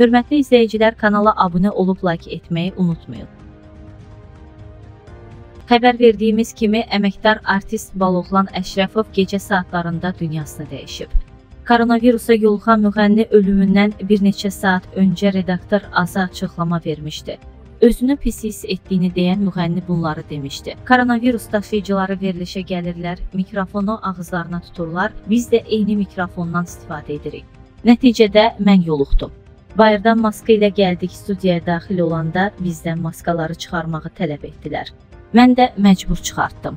Hörmətli izləyicilər, kanala abunə olub like etməyi unutmayın. Xəbər verdiyimiz kimi əməkdar artist Baloğlan Əşrəfov gecə saatlarında dünyasını dəyişib. Koronavirusa yoluxan müğənni ölümündən bir neçə saat öncə redaktor Aza açıqlama vermişdi. Özünü pis hiss etdiyini deyən müğənni bunları demişdi. Koronavirus daşıyıcıları verilişə gəlirlər, mikrofonu ağızlarına tuturlar, biz də eyni mikrofondan istifadə edirik. Nəticədə mən yoluxdum. Bayırdan maska ilə gəldik studiyaya daxil olanda bizdən maskaları çıxarmağı tələb etdilər. Mən də məcbur çıxartdım.